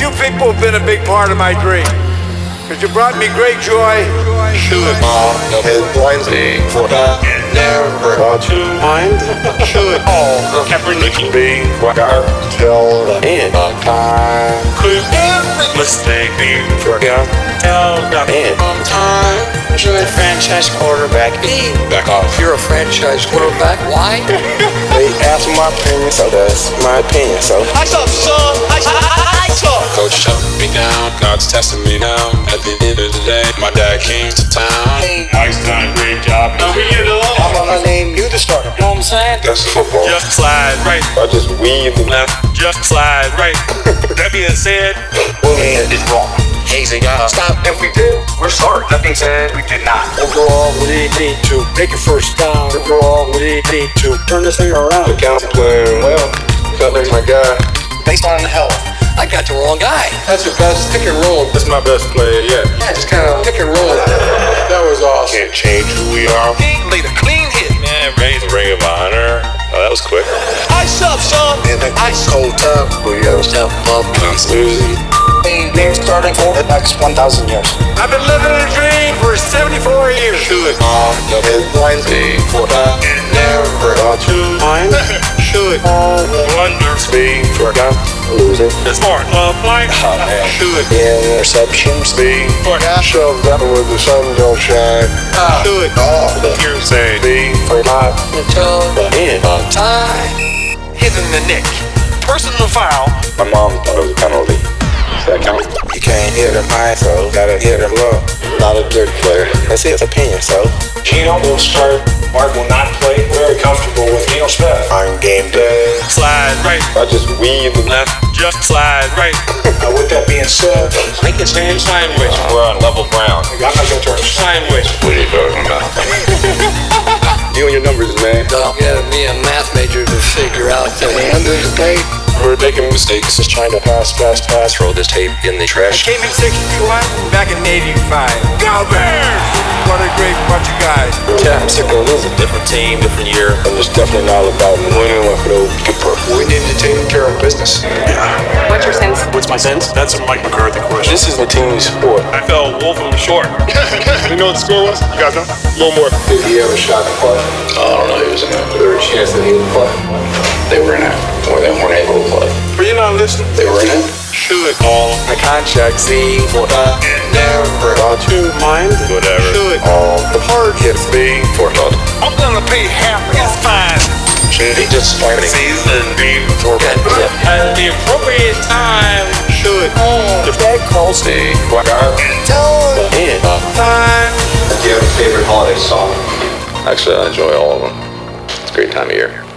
You people have been a big part of my dream. Because you brought me great joy. Should all the headlines be for that never got to mind? Should all the Kaepernick be what I tell the end of time? Could every mistake be forgot? Tell the end of time. Should a franchise quarterback be back off? You're a franchise quarterback. Why? They ask my opinion, so that's my opinion. So I saw son. I I saw. Coach shut me down, God's testing me now. At the end of the day, my dad came to town. Nice time, great job. I'm gonna name you the starter. You know what I'm saying? that's football. Just slide right, I just weave the left. just slide right. that being said, And it's wrong. Hazy, y'all stop. If we did, we're sorry. That being said, we did not. Overall, we need to make a first down. Overall, we need to turn this thing around. The count's playing well. Cutler's my guy. Based on health. I got the wrong guy. That's your best pick and roll. That's my best play yet. Yeah, just kind of pick and roll. That was awesome. Can't change who we are. He laid a clean hit. man, raise the ring of honor. Oh, that was quick. Ice up, son. In the ice cold tub, we have Step up. I'm losing. They're starting for the next 1,000 years. I've been living a dream for 74 years. should all the headlines be for that never got to mind. Should oh, ah. all the Wonders be forgot losing. smart love life. Should Interceptions. be shoved out where the sun don't shine. Should all the Hearsay. be forgot Until the end of time. Hit in the nick. Personal foul. My mom thought it was a penalty. Does that count? You can't hit him high, so gotta hit him low. Not a dirty player. That's his opinion, so. Geno will start. Mark will not play. Very comfortable with Geno Smith. On game day, Slide right, I just weave left. just slide right. Uh, with that being said, Make it stand sandwich. We're on level ground. I'm not going to turn. Sandwich. What are you talking about? You and your numbers, man. Don't get me a math major to figure out the end of the day. We're making mistakes. Just trying to pass, fast, pass. Throw this tape in the trash. Came in 61, back in 85. Go Bears! What a great bunch of guys. Yeah, I'm sick of losing. Different team, different year. And it's definitely not about winning with no keeper. We need to take care of business. Yeah. What's your sense? What's my sense? That's a Mike McCarthy question. This is a team sport. I fell woefully short. You know what the score was? You guys know? A little more. Did he ever shot the play? I don't know who's in it. Was there a chance that he would play? They were in it. Or they weren't able to play. Were you not listening? They were in it. Should all the contracts be for that never got to mind? Whatever. Should all the hard hits be for that? I'm gonna pay half his fine. Should he just find the appropriate time. Should all the bad calls be for that? Till the time. Do you have a favorite holiday song? Actually, I enjoy all of them. It's a great time of year.